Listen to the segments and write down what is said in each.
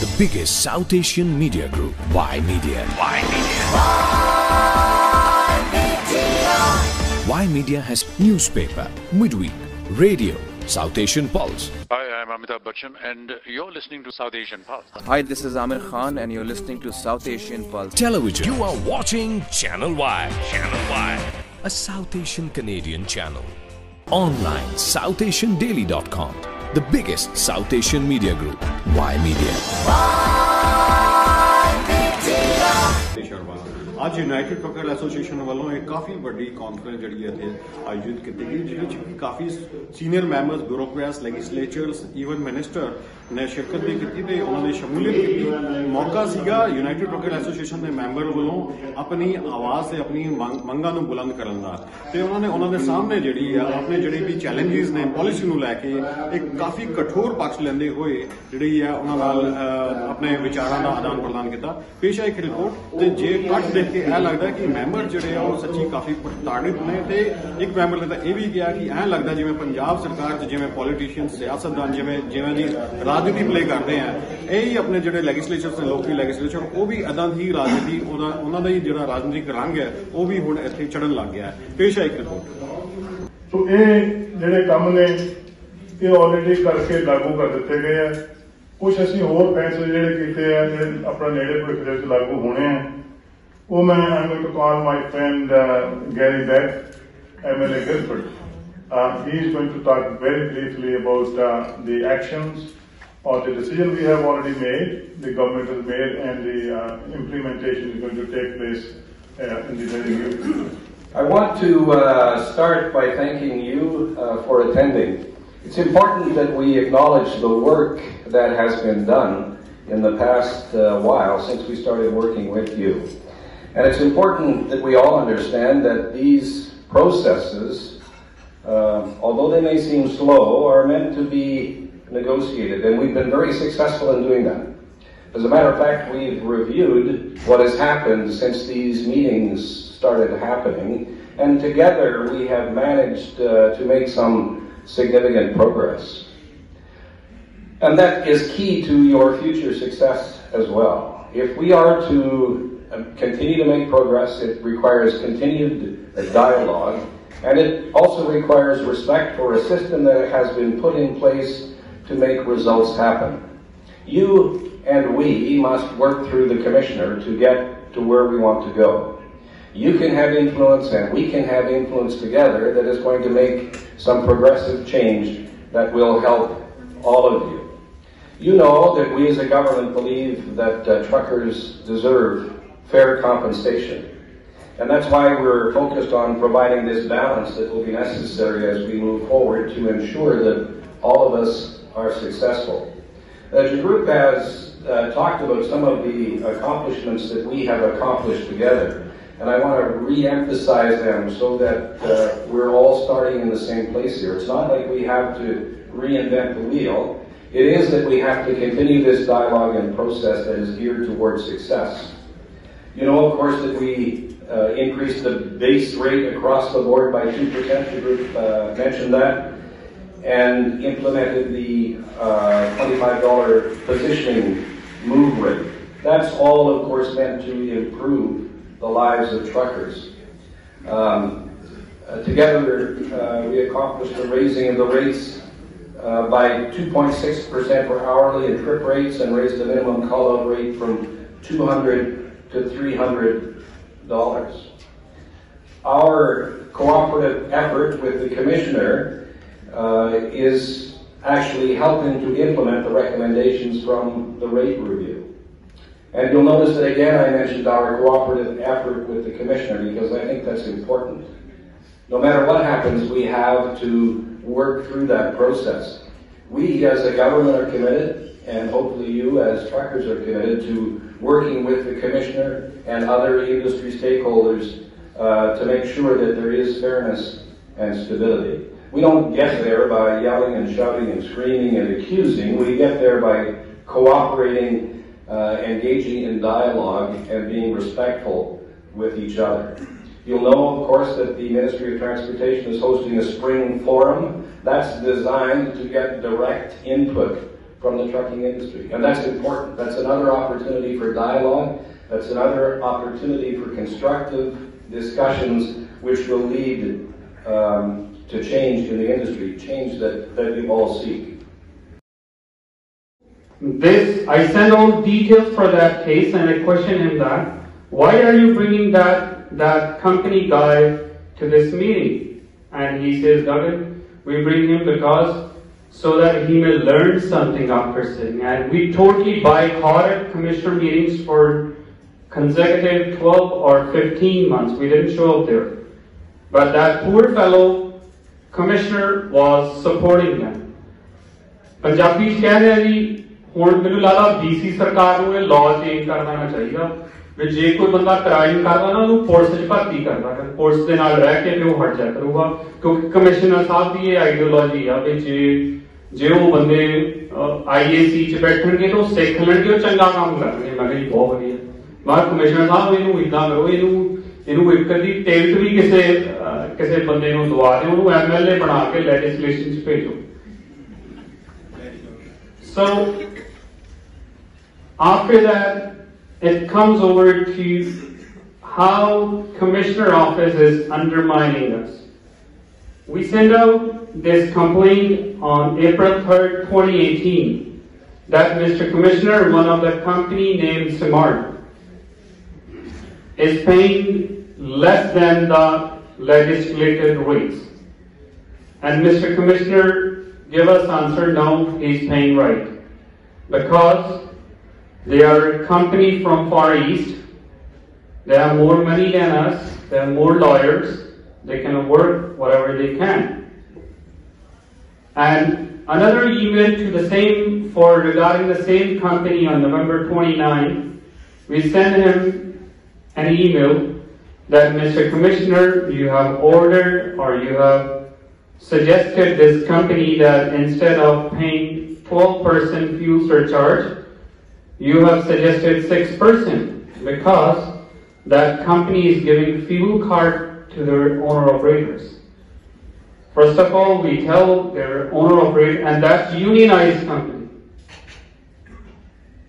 the biggest South Asian media group, Y Media. Y Media. Y Media has newspaper, midweek, radio, South Asian Pulse, Hi, I'm Amitabh Bachchan, and you're listening to South Asian Pulse. Hi, this is Amir Khan, and you're listening to South Asian Pulse. television, You are watching Channel Y. Channel Y. A South Asian Canadian channel. online, SouthAsianDaily.com, the biggest South Asian media group, Y Media. United trucker association ਵੱਲੋਂ ਇੱਕ ਕਾਫੀ ਵੱਡੀ conference ਜਿਹੜੀ ਹੈ ਇੱਥੇ ਆਯੋਜਿਤ ਕੀਤੀ ਗਈ, ਜਿਹਦੇ ਵਿੱਚ ਕਿ ਕਾਫੀ senior members bureaucrats legislatures even minister ਨੇ ਸ਼ਿਰਕਤ ਵੀ ਕੀਤੀ ਤੇ ਉਹਨਾਂ ਨੇ ਸ਼ਮੂਲੀਅਤ ਕੀਤੀ। ਮੌਕਾ ਸੀਗਾ ਯੂਨਾਈਟਿਡ ਟਰੱਕਰ ਐਸੋਸੀਏਸ਼ਨ ਦੇ ਮੈਂਬਰ ਵੱਲੋਂ ਆਪਣੀ ਆਵਾਜ਼ ਤੇ ਆਪਣੀ ਮੰਗਾਂ ਨੂੰ ਬੁਲੰਦ ਕਰਨ ਦਾ। ਤੇ ਉਹਨਾਂ ਨੇ ਉਹਨਾਂ ਦੇ ਸਾਹਮਣੇ ਜਿਹੜੀ ਆ, ਆਪਣੇ ਜਿਹੜੇ ਵੀ ਚੈਲੰਜਸ ਨੇ ਪਾਲਿਸੀ ਨੂੰ ਲੈ ਕੇ ਇੱਕ ਕਾਫੀ ਕਠੋਰ ਪੱਖ ਲੈਂਦੇ ਹੋਏ ਜਿਹੜੀ ਆ ਉਹਨਾਂ ਨਾਲ ਆਪਣੇ ਵਿਚਾਰਾਂ ਦਾ ਆਦਾਨ ਪ੍ਰਦਾਨ ਕੀਤਾ। ਪੇਸ਼ ਹੈ ਇੱਕ ਰਿਪੋਰਟ ਤੇ ਜੇ ਕੱਟ ਦੇਖ ਕੇ ਇਹ ਲੱਗਦਾ ਕਿ ਮੈਂਬਰ ਜਿਹੜੇ ਆ, ਉਹ ਸੱਚੀ ਕਾਫੀ ਪ੍ਰਤਾੜਿਤ ਨੇ ਤੇ ਇੱਕ ਮੈਂਬਰ ਨੇ ਤਾਂ ਇਹ ਵੀ ਕਿਹਾ ਕਿ ਐਂ ਲੱਗਦਾ ਜਿਵੇਂ ਪੰਜਾਬ ਸਰਕਾਰ 'ਚ ਜਿਵੇਂ ਪੋਲੀਟੀਸ਼ੀਅਨ ਸਿਆਸਤਦਾਨ ਜਿਵੇਂ ਜਿਵੇਂ ਦੀ ਰਾਜਨੀਤੀ ਪਲੇ ਕਰਦੇ ਆ, ਇਹ ਹੀ ਆਪਣੇ ਜਿਹੜੇ ਲੈਜਿਸਲੇਚਰਸ ਨੇ ਲੋਕੀ ਲੈਜਿਸਲੇਚਰ ਉਹ ਵੀ ਅਦਾਂ ਦੀ ਰਾਜਨੀਤੀ, ਉਹਦਾ, ਉਹਨਾਂ ਦਾ ਹੀ ਜਿਹੜਾ ਰਾਜਨੀਤਿਕ ਰੰਗ ਹੈ, ਉਹ ਵੀ ਹੁਣ ਇੱਥੇ ਚੜਨ ਲੱਗ ਗਿਆ ਹੈ। ਪੇਸ਼ ਹੈ ਇੱਕ ਰਿਪੋਰਟ ਸੋ ਇਹ ਜਿਹੜੇ ਕੰਮ ਨੇ, ਇਹ ਆਲਰੇਡੀ ਕਰਕੇ ਲਾਗੂ ਕਰ ਦਿੱਤੇ ਗਏ ਆ। ਕੁਝ ਅਸੀਂ ਹੋਰ ਫੈਸਲੇ ਜਿਹੜੇ ਕੀਤੇ ਆ, ਜਿਹੜੇ ਆਪਣਾ ਨੇੜੇ ਭਵਿੱਖ ਦੇ ਵਿੱਚ ਲਾਗੂ ਹੋਣੇ ਆ woman, I'm going to call my friend uh, Garry Begg, MLA Guildford. Uh, he is going to talk very briefly about uh, the actions or the decision we have already made, the government has made, and the uh, implementation is going to take place uh, in the very near I want to uh, start by thanking you for attending. It's important that we acknowledge the work that has been done in the past while since we started working with you. And it's important that we all understand that these processes, uh, although they may seem slow, are meant to be negotiated, and we've been very successful in doing that. As a matter of fact, we've reviewed what has happened since these meetings started happening, and together we have managed uh, to make some significant progress. And that is key to your future success as well. If we are to continue to make progress, it requires continued dialogue, and it also requires respect for a system that has been put in place to make results happen. You and we must work through the commissioner to get to where we want to go. You can have influence and we can have influence together that is going to make some progressive change that will help all of you. You know that we as a government believe that uh, truckers deserve fair compensation. And that's why we're focused on providing this balance that will be necessary as we move forward to ensure that all of us are successful. The group has uh, talked about some of the accomplishments that we have accomplished together, and I want to re-emphasize them so that uh, we're all starting in the same place here. It's not like we have to reinvent the wheel. It is that we have to continue this dialogue and process that is geared towards success. You know, of course, that we uh, increased the base rate across the board by 2%. The group uh, mentioned that. And implemented the uh, $25 positioning move rate. That's all, of course, meant to improve the lives of truckers. Um, uh, together, uh, we accomplished the raising of the rates uh, by 2.6% for hourly and trip rates and raised the minimum call-out rate from 200 to 300 dollars. Our cooperative effort with the commissioner uh, is actually helping to implement the recommendations from the rate review. And you'll notice that again I mentioned our cooperative effort with the commissioner because I think that's important. No matter what happens, we have to work through that process. We as a government are committed, and hopefully you as truckers are committed to working with the commissioner and other industry stakeholders uh, to make sure that there is fairness and stability. We don't get there by yelling and shouting and screaming and accusing. We get there by cooperating, uh, engaging in dialogue, and being respectful with each other. You'll know, of course, that the Ministry of Transportation is hosting a spring forum. That's designed to get direct input from the trucking industry. And that's important. That's another opportunity for dialogue. That's another opportunity for constructive discussions which will lead um, to change in the industry, change that, that we all seek. This, I sent all details for that case and I questioned him that, why are you bringing that, that company guy to this meeting? And he says, Duggan, we bring him because so that he may learn something after sitting. And we totally boycotted commissioner meetings for consecutive 12 or 15 months. We didn't show up there. But that poor fellow commissioner was supporting them. Punjabi ਚ ਕਹਿੰਦੇ ਆ ਜੀ ਹੁਣ ਮੈਨੂੰ ਲੱਗਦਾ BC ਸਰਕਾਰ ਨੂੰ ਇਹ ਲਾਅ ਚੇਂਜ ਕਰ ਦੇਣਾ ਚਾਹੀਦਾ ਵੀ ਜੇ ਕੋਈ ਬੰਦਾ ਕ੍ਰਾਈਮ ਕਰਦਾ ਨਾ ਉਹਨੂੰ ਪੁਲਿਸ 'ਚ ਭਰਤੀ ਕਰਦਾ ਕਰ ਪੁਲਿਸ ਦੇ ਨਾਲ ਰਹਿ ਕੇ ਤੇ ਉਹ ਹਟ ਜਾ ਕਰੂਗਾ। ਕਿਉਂਕਿ ਕਮਿਸ਼ਨਰ ਸਾਹਿਬ ਦੀ ਇਹ ਆਈਡੀਓਲੋਜੀ ਆ ਵੀ ਜੇ ਜੇ ਉਹ ਬੰਦੇ ਆਈਏਸੀ 'ਚ ਬੈਠਣਗੇ ਤਾਂ ਉਹ ਸਿੱਖ ਲੈਣਗੇ ਉਹ ਚੰਗਾ ਕੰਮ ਕਰਨਗੇ। ਮੈਂ ਕਿਹਾ ਜੀ ਬਹੁਤ ਵਧੀਆ। ਮੈਂ ਕਮਿਸ਼ਨਰ ਸਾਹਿਬ ਇਹਨੂੰ ਇਦਾਂ ਕਰੋ ਇਹਨੂੰ ਇਹਨੂੰ ਇੱਕ ਦੀ ਟਿਕਟ ਵੀ ਕਿਸੇ ਕਿਸੇ ਬੰਦੇ ਨੂੰ ਦਵਾ ਦਿਓ ਉਹਨੂੰ ਐਮਐਲਏ ਬਣਾ ਕੇ ਲੈਜਿਸਲੇਸ਼ਨ 'ਚ ਭੇਜੋ। ਸੋ after that, it comes over to how commissioner office is undermining us. We sent out this complaint on April 3rd, 2018, that Mr. Commissioner, one of the company named Simard, is paying less than the legislated rates. And Mr. Commissioner give us answer, no, he's paying right. Because they are a company from Far East, they have more money than us, they have more lawyers, they can work whatever they can. And another email to the same, for regarding the same company on November 29, we sent him an email that Mr. Commissioner, you have ordered or you have suggested this company that instead of paying 12% fuel surcharge, you have suggested 6% because that company is giving fuel card to their owner operators. First of all, we tell their owner operator, and that's unionized company.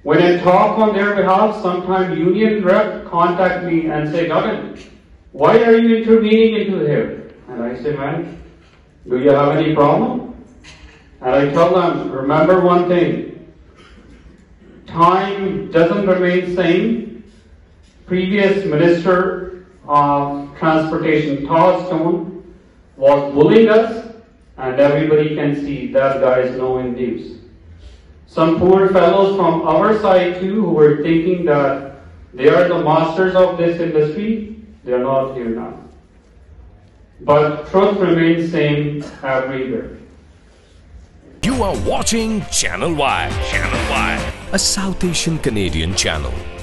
When I talk on their behalf, sometimes union rep contact me and say, Gagan, why are you intervening into here? And I say, man, do you have any problem? And I tell them, remember one thing, time doesn't remain same. Previous Minister of Transportation, Todd Stone, was bullying us, and everybody can see that guy is no in. Some poor fellows from our side too, who were thinking that they are the masters of this industry, they are not here now. But truth remains same everywhere. You are watching Channel Y. Channel Y. A South Asian Canadian channel.